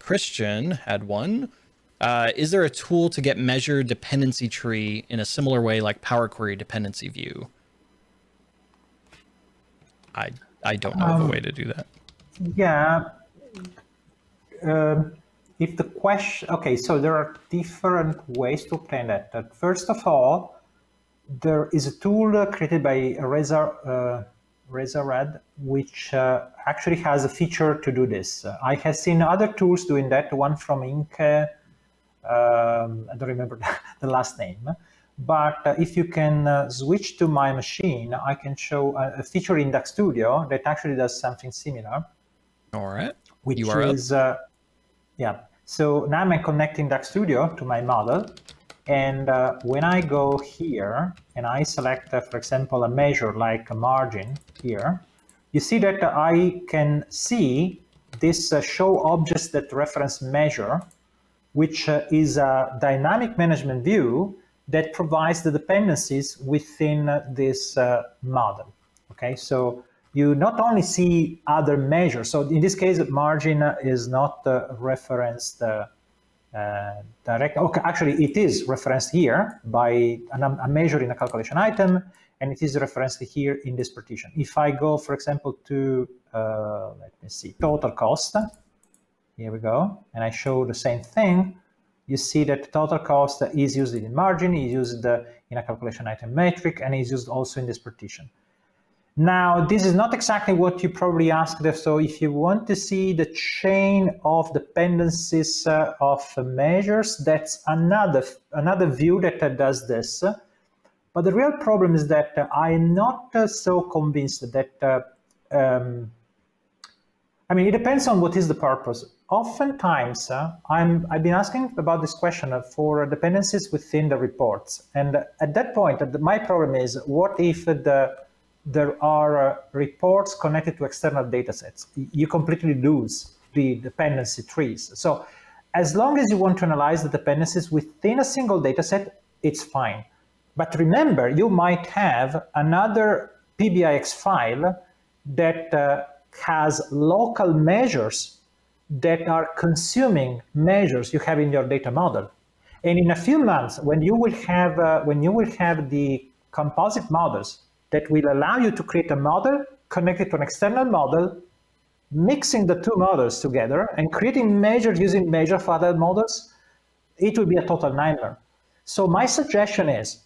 Christian had one. Uh, is there a tool to get measured dependency tree in a similar way like Power Query dependency view? I I don't know um, of a way to do that. Yeah. Um, if the question, okay, so there are different ways to obtain that. First of all, there is a tool created by Reza, uh, Rad, which uh, actually has a feature to do this. Uh, I have seen other tools doing that, one from Inke, um, I don't remember the last name, but uh, if you can uh, switch to my machine, I can show a, a, feature in DAX Studio that actually does something similar. All right. Which is, uh, yeah. So now I'm connecting DAX Studio to my model. And uh, when I go here and I select, uh, for example, a measure like a margin here, you see that I can see this uh, show objects that reference measure, which uh, is a dynamic management view that provides the dependencies within uh, this uh, model. Okay, so you not only see other measures. So in this case, margin is not referenced uh, direct. Okay, actually, it is referenced here by a measure in a calculation item, and it is referenced here in this partition. If I go, for example, to uh, let me see, total cost. Here we go, and I show the same thing. You see that total cost is used in margin, is used in a calculation item metric, and is used also in this partition. Now, this is not exactly what you probably asked. So if you want to see the chain of dependencies uh, of measures, that's another, another view that uh, does this. But the real problem is that uh, I'm not uh, so convinced that, uh, um, I mean, it depends on what is the purpose. Oftentimes, uh, I'm, I've been asking about this question for dependencies within the reports. And at that point, my problem is, what if the there are uh, reports connected to external datasets. You completely lose the dependency trees. So as long as you want to analyze the dependencies within a single dataset, it's fine. But remember, you might have another PBIX file that uh, has local measures that are consuming measures you have in your data model. And in a few months, when you will have uh, when you will have the composite models that will allow you to create a model connected to an external model, mixing the two models together and creating measures using measure for other models, it will be a total nightmare. So my suggestion is,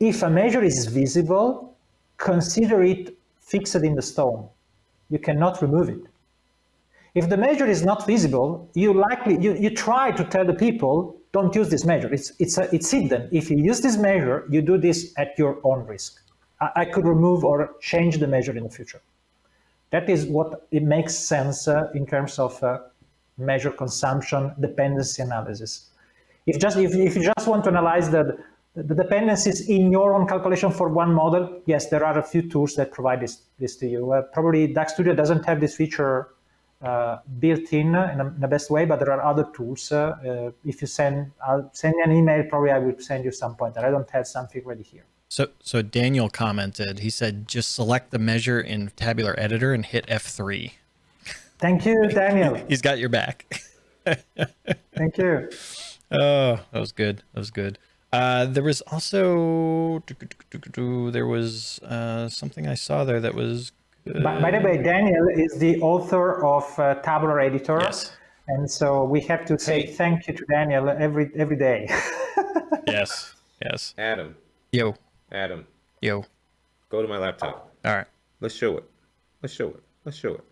if a measure is visible, consider it fixed in the stone. You cannot remove it. If the measure is not visible, you likely you, you try to tell the people, don't use this measure. It's it's a, it's hidden. If you use this measure, you do this at your own risk. I could remove or change the measure in the future. That is what it makes sense uh, in terms of uh, measure consumption dependency analysis. If just if, if you just want to analyze the, the dependencies in your own calculation for one model, yes, there are a few tools that provide this, this to you. Uh, probably DAX Studio doesn't have this feature uh, built in in, a, in the best way, but there are other tools. Uh, uh, if you send, I'll send me an email, probably I will send you some pointer. I don't have something ready here. So, so Daniel commented, he said, just select the measure in tabular editor and hit F3. Thank you, Daniel. He's got your back. Thank you. Oh, that was good. That was good. Uh, there was also, there was uh, something I saw there that was. By, by, the way, Daniel is the author of uh, Tabular Editor. Yes. And so we have to say hey. thank you to Daniel every every day. yes. Yes. Adam. Yo. Adam. Yo. Go to my laptop. All right. Let's show it. Let's show it. Let's show it.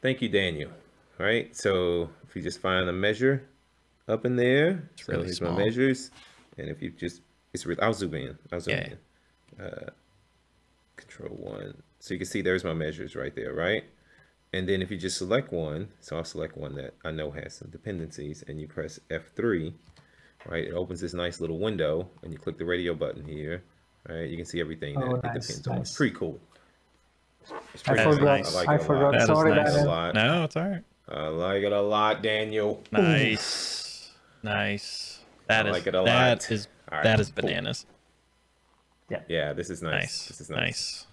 Thank you, Daniel. All right. So if you just find a measure up in there, it's so really here's small. my measures. And if you just, it's I'll zoom in. I'll zoom yeah. in. Uh, control one. So you can see there's my measures right there, right? And then if you just select one, so I'll select one that I know has some dependencies and you press F3, right? It opens this nice little window and you click the radio button here, right? You can see everything that oh, nice, it depends nice. on. It's pretty cool. It's pretty I forgot. Nice. I, like I forgot. Sorry, nice. a lot. No, it's all right. I like it a lot, Daniel. Nice, nice. That I is, like it a lot. That is right. that is bananas. Yeah. Yeah, this is nice. nice. This is nice. nice.